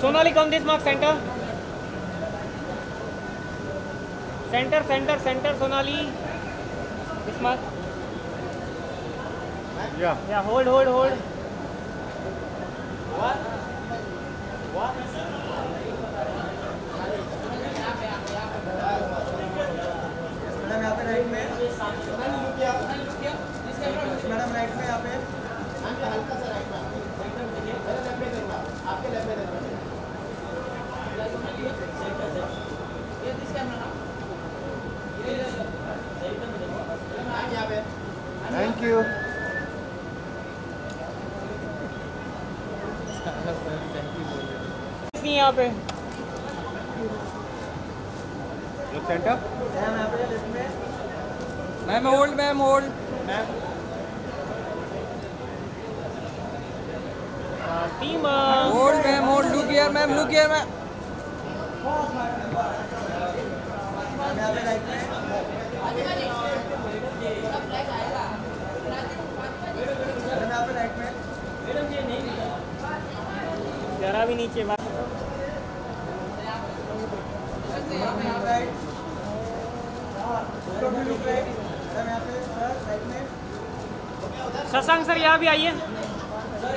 Sonali, come this mark center. Center, center, center, Sonali. This mark. Yeah. Yeah, hold, hold, hold. Madam यहाँ पे right में Thank you. नहीं यहाँ पे center. Ma'am left में ma'am hold ma'am यहाँ पे यहाँ पे नीचे बात look right total look right madam यहाँ पे सर राइट में शशांक सर यहाँ भी आइए। Sir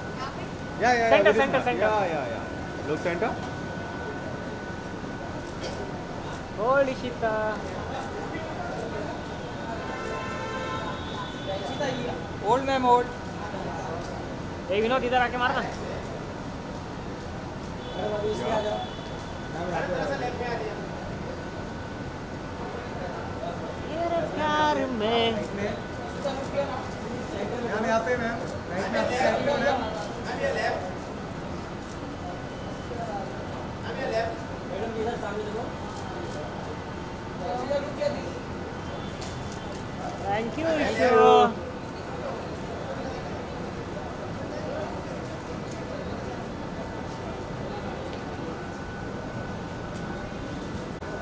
Yeah, yeah, Center, yeah. center, center. Yeah, yeah, yeah. Look center. Hold Ishita. Hold ma'am hold ए विनोद इधर आके मारना प्यार में यहाँ पे मैम राइट में थैंक यू इशू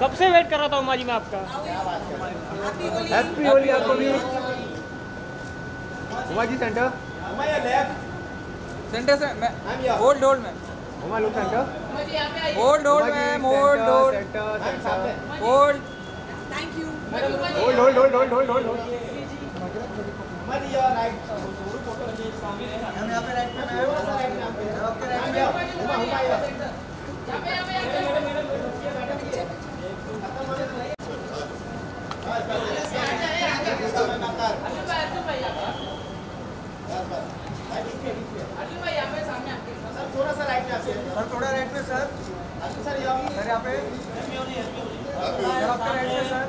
कब से वेट कर रहा था उमा जी मैं आपका? हैप्पी होली आपको भी उमा जी सेंटर। सेंटर से hold hold ma'am. Uma look centre hold hold ma'am hold hold centre centre hold hold hold hold hold hold hold ma'am यहाँ पे राइट में मैम। आपके राइट में सर थोड़ा राइट में सर। सर यहाँ पे। सर आपके राइट में सर।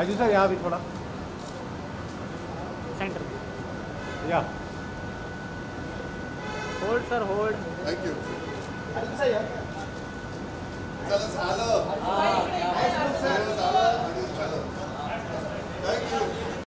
आजू सर यहाँ भी थोड़ा। सेंटर या। Hold sir hold thank thank you चला झालं